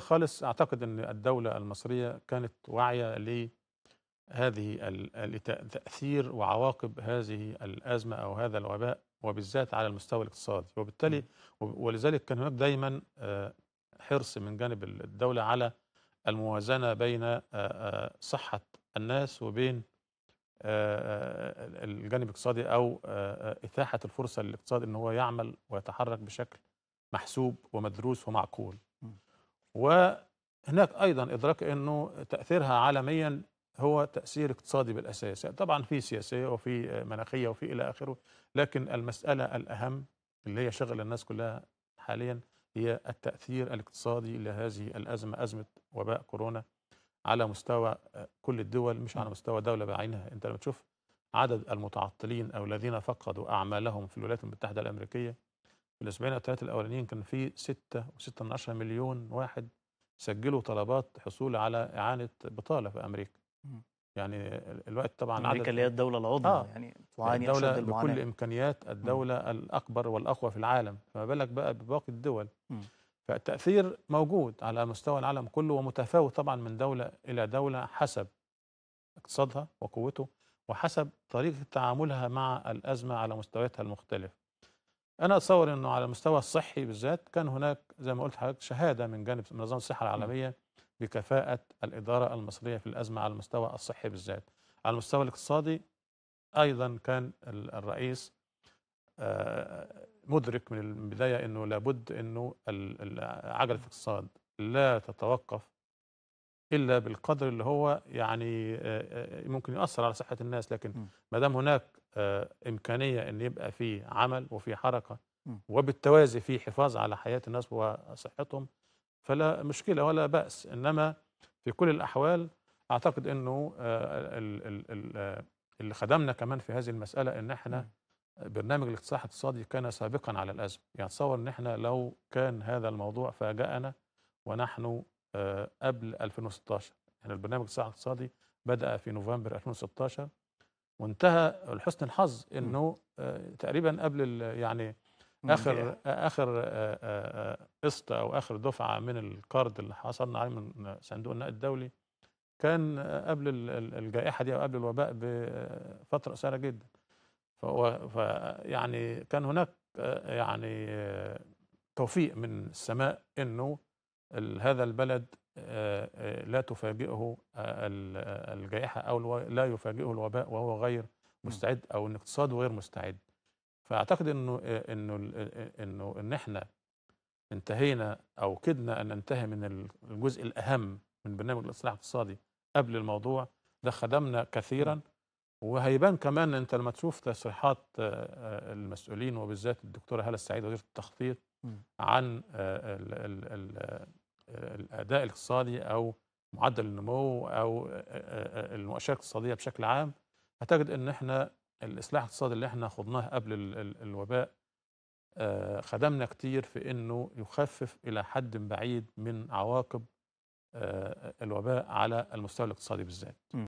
خالص. أعتقد أن الدولة المصرية كانت واعية لهذه تأثير وعواقب هذه الأزمة أو هذا الوباء وبالذات على المستوى الاقتصادي. وبالتالي ولذلك كان هناك دايما آه، حرص من جانب الدولة على الموازنة بين آه، آه، صحة الناس وبين الجانب الاقتصادي أو إتاحة الفرصة للاقتصاد أن هو يعمل ويتحرك بشكل محسوب ومدروس ومعقول. وهناك أيضا إدراك إنه تأثيرها عالميا هو تأثير اقتصادي بالأساس. يعني طبعا في سياسية وفي مناخية وفي إلى آخره لكن المسألة الأهم اللي هي شغل الناس كلها حاليا هي التأثير الاقتصادي لهذه الأزمة أزمة وباء كورونا على مستوى كل الدول مش على مستوى دولة بعينها. أنت لما تشوف عدد المتعطلين أو الذين فقدوا أعمالهم في الولايات المتحدة الأمريكية في الأسبوعين أو الثلاثه الأولانيين كان في 6 و6 من 10 مليون واحد سجلوا طلبات حصول على إعانة بطالة في أمريكا مم. يعني الوقت طبعا أمريكا اللي هي الدولة العظمى آه. يعني تعاني أشد الدولة المعاناة بكل إمكانيات الدولة الأكبر والأقوى في العالم فما بالك بقى بباقي الدول مم. فالتأثير موجود على مستوى العالم كله ومتفاوت طبعا من دولة إلى دولة حسب اقتصادها وقوته وحسب طريقة تعاملها مع الأزمة على مستوياتها المختلفة أنا أتصور أنه على المستوى الصحي بالذات كان هناك زي ما قلت لحضرتك شهادة من جانب منظمة الصحة العالمية بكفاءة الإدارة المصرية في الأزمة على المستوى الصحي بالذات. على المستوى الاقتصادي أيضا كان ال- الرئيس آه، مدرك من البداية إنه لابد ال- عجلة الاقتصاد لا تتوقف إلا بالقدر اللي هو يعني آه، آه، ممكن يؤثر على صحة الناس. لكن. ما دام هناك آه، إمكانية إن يبقى في عمل وفي حركة م. وبالتوازي في حفاظ على حياة الناس وصحتهم فلا مشكلة ولا بأس. إنما في كل الأحوال أعتقد إنه آه، آه، اللي خدمنا كمان في هذه المسألة إن إحنا برنامج الاقتصاد الاقتصادي كان سابقا على الأزمة. يعني تصور إن إحنا لو كان هذا الموضوع فاجأنا ونحن قبل 2016 يعني البرنامج الاقتصاد الاقتصادي بدأ في نوفمبر 2016 وانتهى لحسن الحظ إنه آه، تقريبا قبل يعني. آخر آخر آه، آه، آه، قسط أو آخر دفعة من الكارد اللي حصلنا عليه من صندوق النقد الدولي كان قبل ال- ال- الجائحة دي أو قبل الوباء بفترة قصيرة جدا. فهو ف يعني كان هناك يعني توفيق من السماء إنه هذا البلد لا تفاجئه ال- الجائحة أو الو- لا يفاجئه الوباء وهو غير مستعد أو ان اقتصاده غير مستعد. إنه ال- آه، إنه إن إحنا انتهينا أو كدنا أن ننتهي من الجزء الأهم من برنامج الإصلاح الاقتصادي قبل الموضوع ده خدمنا كثيرا. وهيبان كمان أنت لما تشوف تصريحات آه، آه، المسؤولين وبالذات الدكتوره هاله السعيد وزيره التخطيط. عن آه، ال- ال- ال- الأداء الاقتصادي أو معدل النمو أو المؤشرات الاقتصادية بشكل عام هتجد إن إحنا الإصلاح الاقتصادي اللي إحنا خضناه قبل ال- ال- الوباء خدمنا كتير في إنه يخفف إلى حد بعيد من عواقب الوباء على المستوى الاقتصادي بالذات